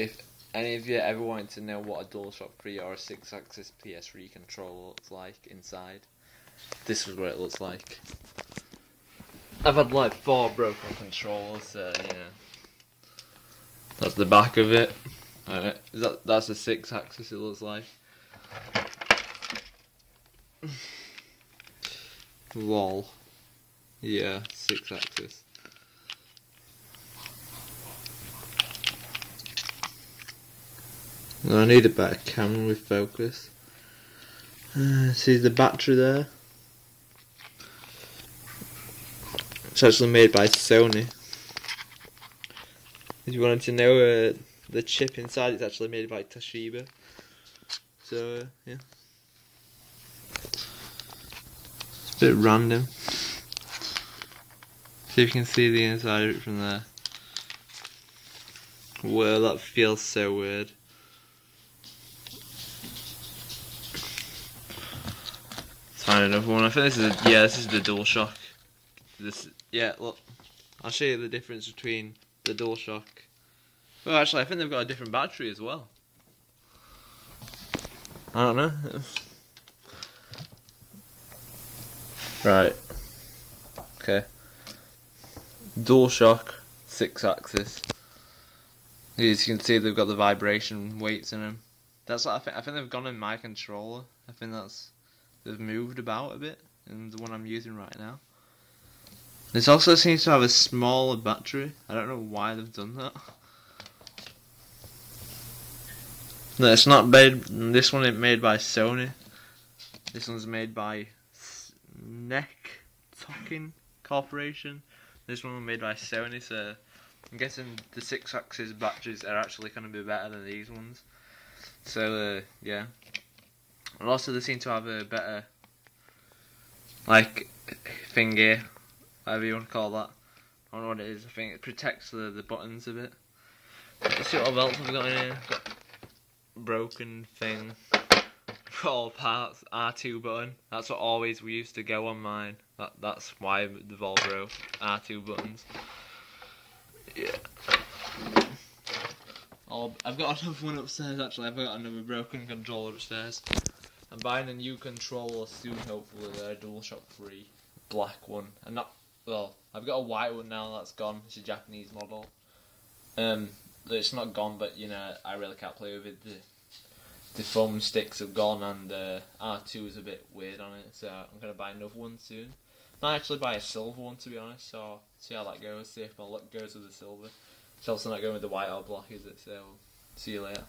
if any of you ever wanted to know what a DualShock 3 or a Sixaxis PS3 controller looks like inside, this is what it looks like. I've had like four broken controllers, so yeah. That's the back of it. That, that's a Sixaxis it looks like. Lol. Yeah, Sixaxis. I need a better camera with focus. Uh, see the battery there? It's actually made by Sony. If you wanted to know, uh, the chip inside is actually made by Toshiba. So, uh, yeah. It's a bit random. See if you can see the inside of it from there. Well, that feels so weird. Find another one. I think this is a, yeah, this is the DualShock. This yeah, look, I'll show you the difference between the DualShock. Well, actually, I think they've got a different battery as well. I don't know. right. Okay. DualShock Sixaxis. As you can see, they've got the vibration weights in them. That's what I think. I think they've gone in my controller. I think that's they've moved about a bit in the one I'm using right now. This also seems to have a smaller battery. I don't know why they've done that. No, it's not made. This one is made by Sony. This one's made by NEC Tokin Corporation. This one was made by Sony. So I'm guessing the Sixaxis batteries are actually going to be better than these ones. So uh, yeah. And also they seem to have a better like thing here, whatever you want to call that. I don't know what it is. I think it protects the, the buttons a bit. Let's see what else we've got in here. Got broken thing. All parts. R2 button. That's what always we used to go on mine. That that's why the Volvo R2 buttons. Yeah. Oh, I've got another one upstairs actually. I've got another broken controller upstairs. I'm buying a new controller soon, hopefully, a DualShock 3 black one. And not, well, I've got a white one now that's gone. It's a Japanese model. Um, it's not gone, but you know, I really can't play with it. The, the foam sticks have gone, and uh, R2 is a bit weird on it, so I'm gonna buy another one soon. Not actually buy a silver one to be honest, so see how that goes. See if my luck goes with the silver. It's also not going with the white or black, is it? So see you later.